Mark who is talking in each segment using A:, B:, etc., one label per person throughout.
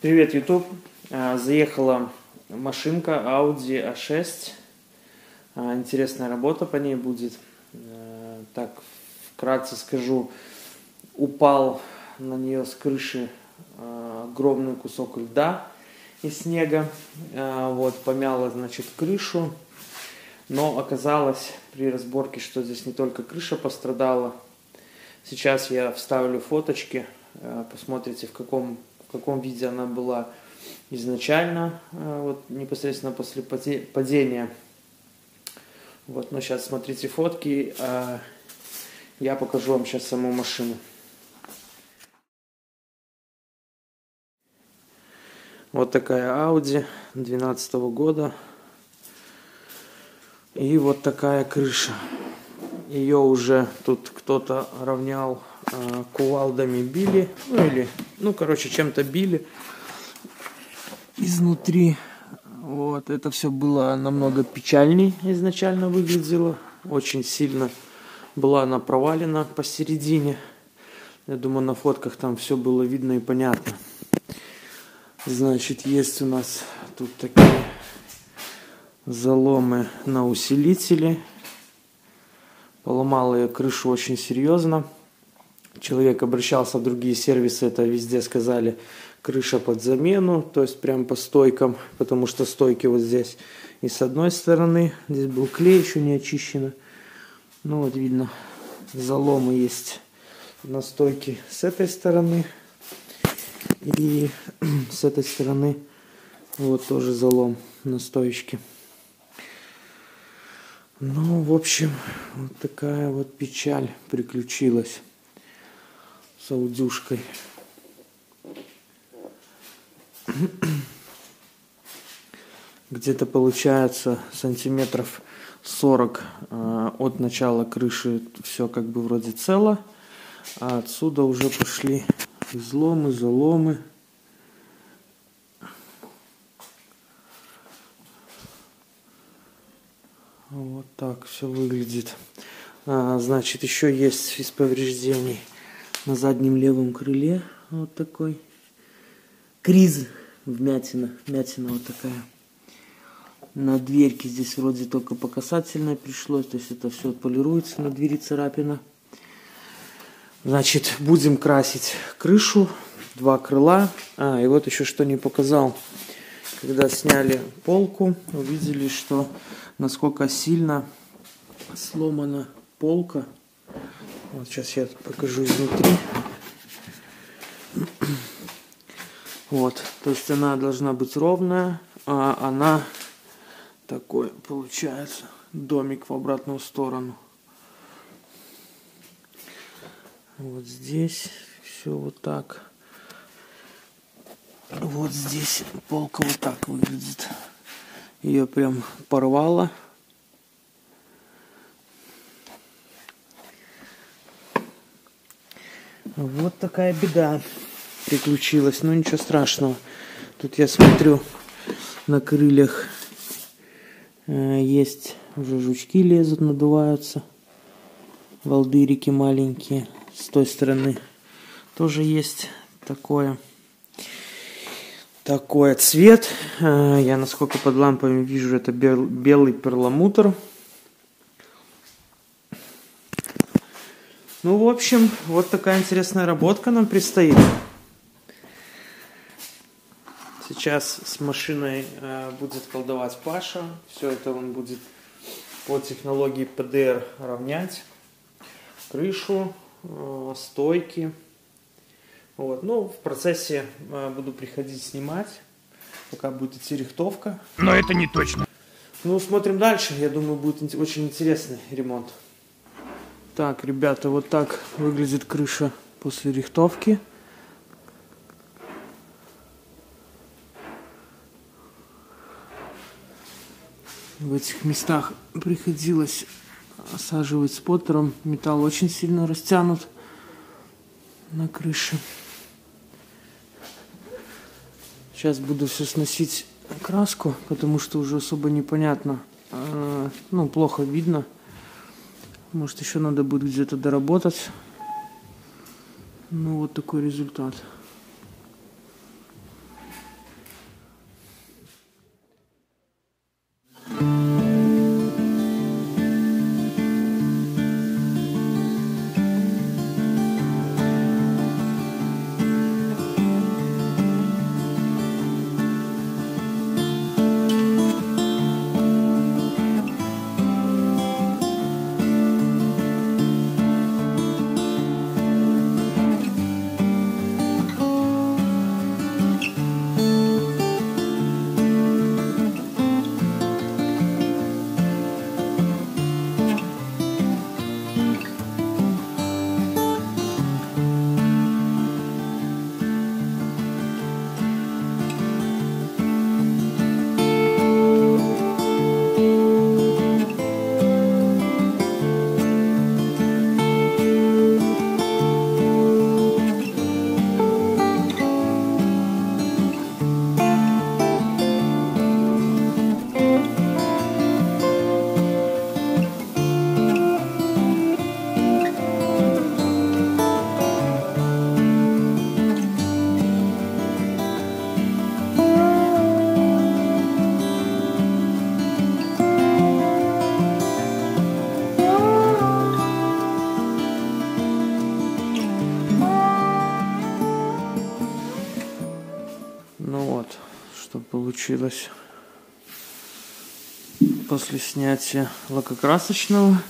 A: Привет, YouTube. А, Заехала машинка Audi A6. А, Интересная работа по ней будет. А, Так, вкратце скажу. Упал на нее с крыши огромный кусок льда и снега. Вот, помяла, значит, крышу. Но оказалось при разборке, что здесь не только крыша пострадала. Сейчас я вставлю фоточки, посмотрите, в каком, в каком виде она была изначально, э, вот непосредственно после паде- падения. Вот, но сейчас смотрите фотки, а я покажу вам сейчас саму машину. Вот такая Audi 2012 года. И вот такая крыша. Ее уже тут кто-то равнял кувалдами били. Ну или, ну короче, чем-то били изнутри. Вот, это все было намного печальней изначально выглядело. Очень сильно была она провалена посередине. Я думаю, на фотках там все было видно и понятно. Значит, есть у нас тут такие заломы на усилители. Поломал ее крышу очень серьезно. Человек обращался в другие сервисы, это везде сказали крыша под замену, то есть прям по стойкам, потому что стойки вот здесь и с одной стороны, здесь был клей еще не очищено. Ну вот видно, заломы есть на стойке с этой стороны и с этой стороны вот тоже залом на стоечке. Ну, в общем, вот такая вот печаль приключилась с аудюшкой. Где-то получается сантиметров 40 э, от начала крыши все как бы вроде цело, а отсюда уже пошли изломы, заломы. Вот так все выглядит. А, значит, еще есть из повреждений на заднем левом крыле. Вот такой. Криз, вмятина. Вмятина вот такая. На дверьке здесь вроде только по касательной пришлось. То есть это все полируется на двери царапина. Значит, будем красить крышу. Два крыла. А, и вот еще что не показал. Когда сняли полку, увидели, что насколько сильно сломана полка. Вот сейчас я покажу изнутри. Вот, то есть она должна быть ровная, а она такой получается домик в обратную сторону. Вот здесь все вот так. Вот здесь полка вот так выглядит. Ее прям порвало. Вот такая беда приключилась. Но ничего страшного. Тут я смотрю на крыльях э, есть уже жучки лезут, надуваются. Волдырики маленькие. С той стороны тоже есть такое такой цвет. Э, Я, насколько под лампами вижу, это бел- белый перламутр. Ну, в общем, вот такая интересная работка нам предстоит. Сейчас с машиной э, будет колдовать Паша. Все это он будет по технологии ПДР равнять. Крышу, э, стойки. Вот. Ну, в процессе э, буду приходить снимать, пока будет идти рихтовка.
B: Но это не точно.
A: Ну, смотрим дальше. Я думаю, будет очень интересный ремонт. Так, ребята, вот так выглядит крыша после рихтовки. В этих местах приходилось осаживать споттером. Металл очень сильно растянут на крыше. Сейчас буду все сносить краску, потому что уже особо непонятно. э, Ну, плохо видно. Может, еще надо будет где-то доработать. Ну, вот такой результат. Получилось после снятия лакокрасочного.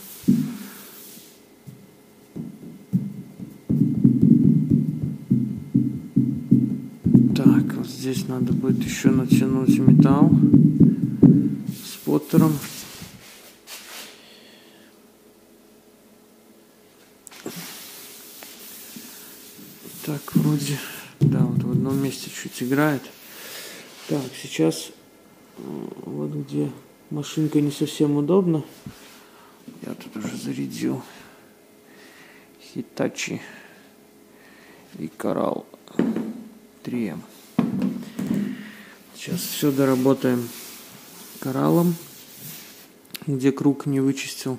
A: Так, вот здесь надо будет еще натянуть металл споттером. Так, вроде, да, вот в одном месте чуть играет. Так, сейчас э, вот где машинка не совсем удобна. Я тут уже зарядил Hitachi и Коралл 3M. Сейчас все доработаем кораллом, где круг не вычистил.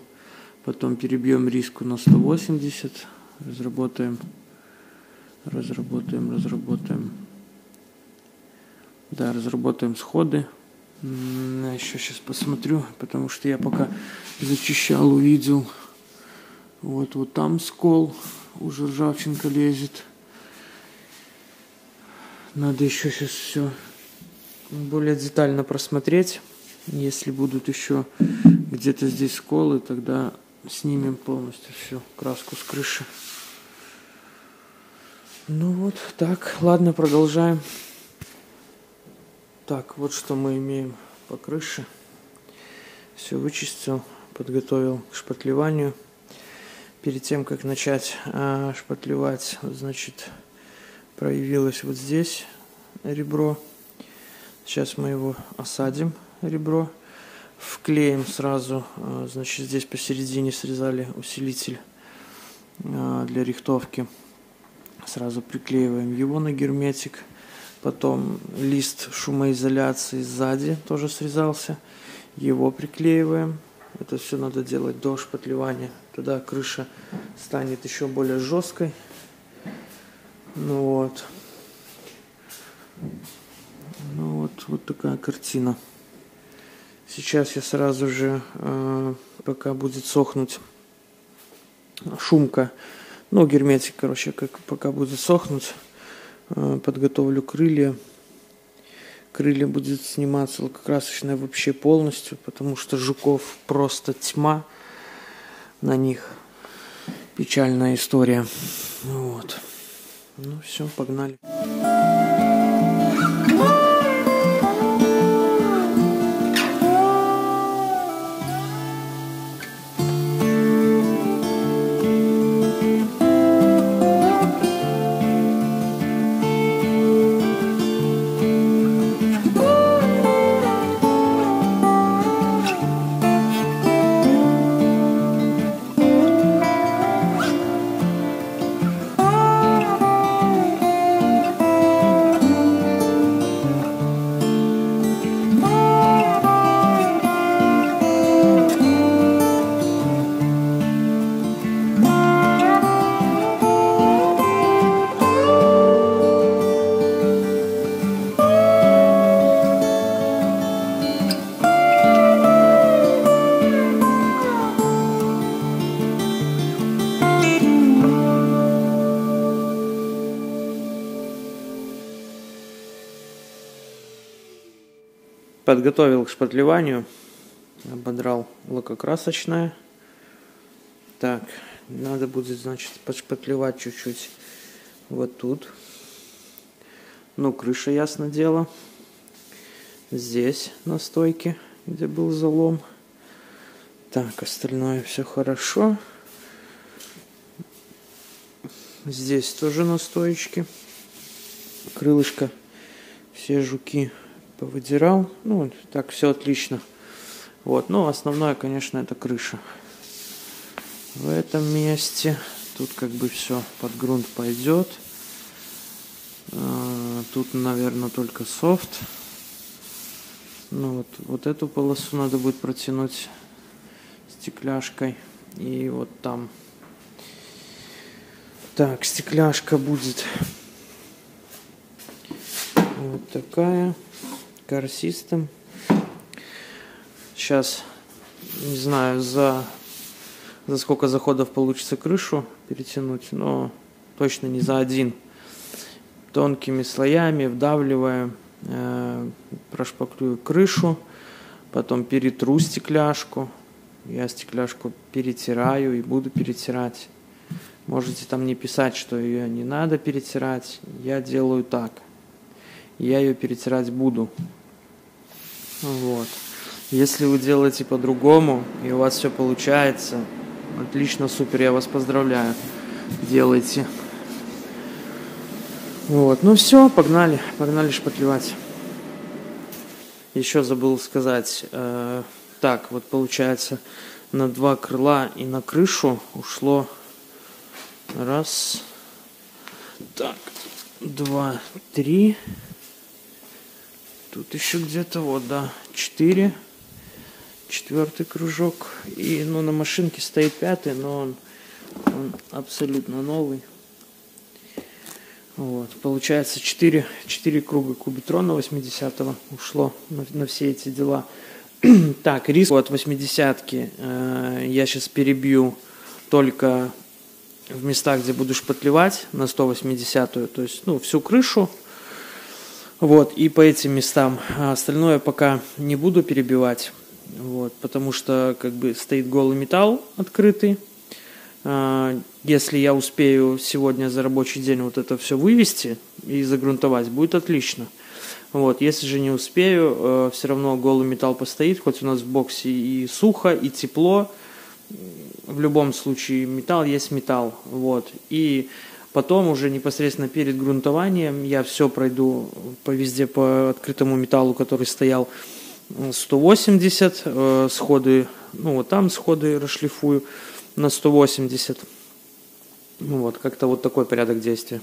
A: Потом перебьем риску на 180, разработаем, разработаем, разработаем. Да, разработаем сходы. Еще сейчас посмотрю, потому что я пока зачищал, увидел. Вот, вот там скол, уже ржавчинка лезет. Надо еще сейчас все более детально просмотреть. Если будут еще где-то здесь сколы, тогда снимем полностью всю краску с крыши. Ну вот, так, ладно, продолжаем. Так, вот что мы имеем по крыше. Все вычистил, подготовил к шпатлеванию. Перед тем, как начать а, шпатлевать, значит, проявилось вот здесь ребро. Сейчас мы его осадим, ребро. Вклеим сразу, а, значит, здесь посередине срезали усилитель а, для рихтовки. Сразу приклеиваем его на герметик. Потом лист шумоизоляции сзади тоже срезался. Его приклеиваем. Это все надо делать до шпатлевания. Тогда крыша станет еще более жесткой. Ну вот. Ну вот, вот такая картина. Сейчас я сразу же, э, пока будет сохнуть шумка, ну, герметик, короче, как, пока будет сохнуть, подготовлю крылья. Крылья будет сниматься лакокрасочное вообще полностью, потому что жуков просто тьма на них. Печальная история. Вот. Ну все, погнали. Подготовил к шпатлеванию, ободрал лакокрасочное. Так, надо будет, значит, подшпатлевать чуть-чуть вот тут. Ну, крыша, ясно дело. Здесь на стойке, где был залом. Так, остальное все хорошо. Здесь тоже на стоечке. Крылышко, все жуки повыдирал. Ну, так все отлично. Вот, но основное, конечно, это крыша. В этом месте тут как бы все под грунт пойдет. А, тут, наверное, только софт. Ну вот, вот эту полосу надо будет протянуть стекляшкой. И вот там. Так, стекляшка будет вот такая. Car System. Сейчас не знаю, за, за сколько заходов получится крышу перетянуть, но точно не за один. Тонкими слоями вдавливаем, э, прошпаклюю крышу, потом перетру стекляшку. Я стекляшку перетираю и буду перетирать. Можете там не писать, что ее не надо перетирать. Я делаю так. Я ее перетирать буду. Вот. Если вы делаете по-другому, и у вас все получается, отлично, супер, я вас поздравляю. Делайте. Вот, ну все, погнали, погнали шпатлевать. Еще забыл сказать, э, так, вот получается, на два крыла и на крышу ушло раз, так, два, три, тут еще где-то вот, да, четыре, четвертый кружок. И ну, на машинке стоит пятый, но он, он абсолютно новый. Вот, получается 4, 4 круга кубитрона 80-го ушло на, на все эти дела. так, риск от 80-ки э, я сейчас перебью только в местах, где буду шпатлевать на 180-ю, то есть ну, всю крышу. Вот, и по этим местам. А остальное пока не буду перебивать. Вот, потому что как бы стоит голый металл открытый. А, если я успею сегодня за рабочий день вот это все вывести и загрунтовать, будет отлично. Вот, если же не успею, э, все равно голый металл постоит, хоть у нас в боксе и сухо, и тепло. В любом случае металл есть металл. Вот. И потом уже непосредственно перед грунтованием я все пройду по везде по открытому металлу, который стоял 180 э, сходы, ну вот там сходы расшлифую на 180. Ну вот, как-то вот такой порядок действия.